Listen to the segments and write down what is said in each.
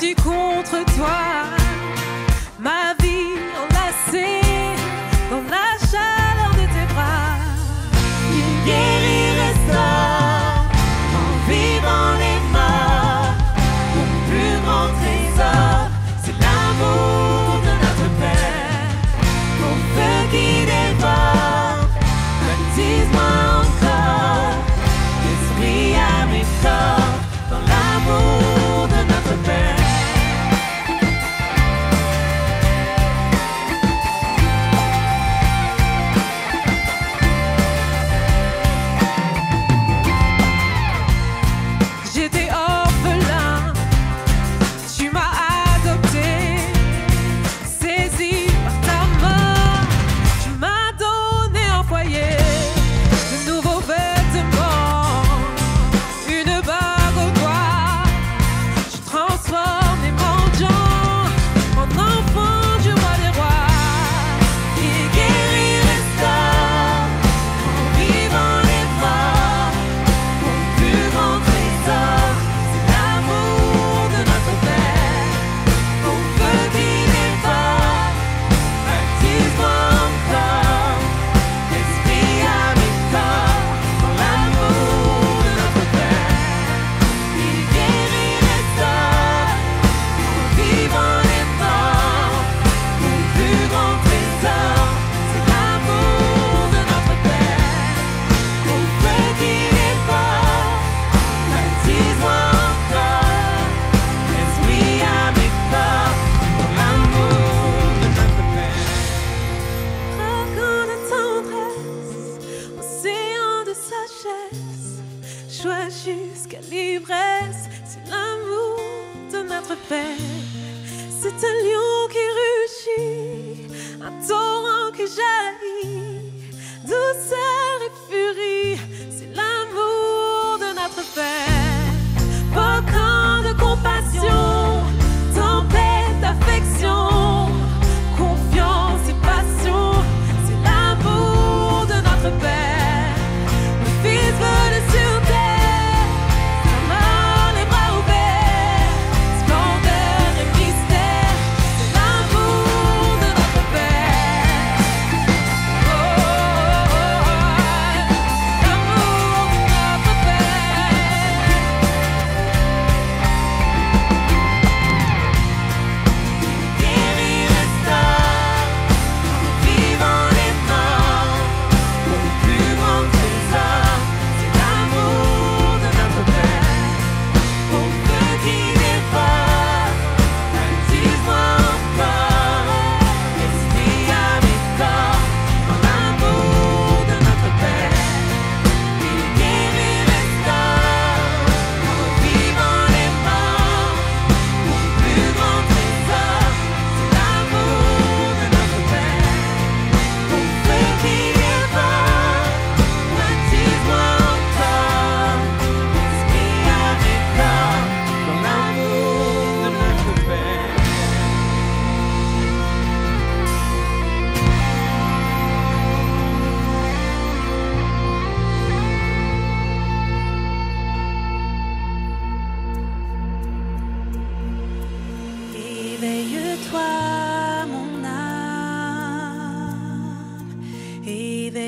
battu contre toi. que douceur et furie, c'est l'amour de notre Père. Volcan de compassion, tempête d'affection, confiance et passion, c'est l'amour de notre Père.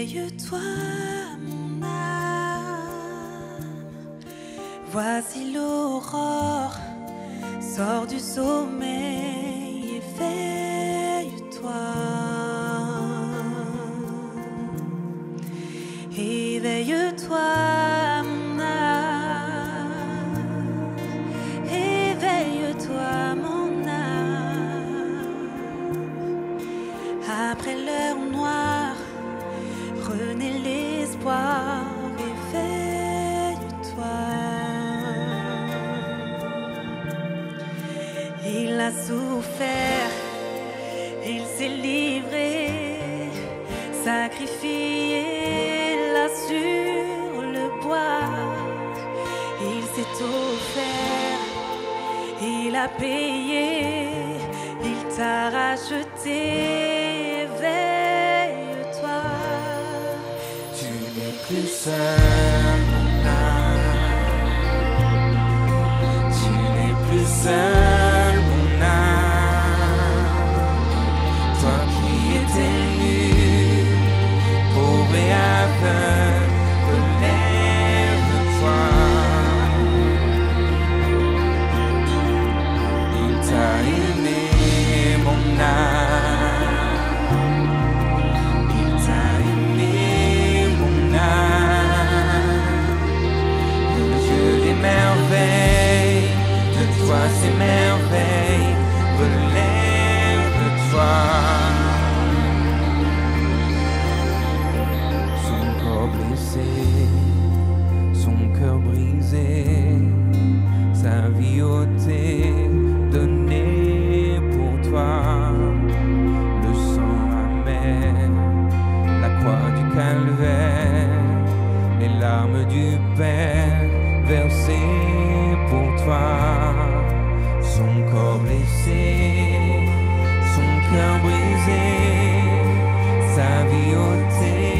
éveille-toi, mon âme. Voici l'aurore, sors du sommeil, éveille-toi. Éveille-toi. il s'est livré, sacrifié là sur le bois. Il s'est offert, il a payé, il t'a racheté. Veille toi, tu n'es plus seul. Tu n'es plus seul. larmes du Père versées pour toi, son corps blessé, son cœur brisé, sa vie ôtée.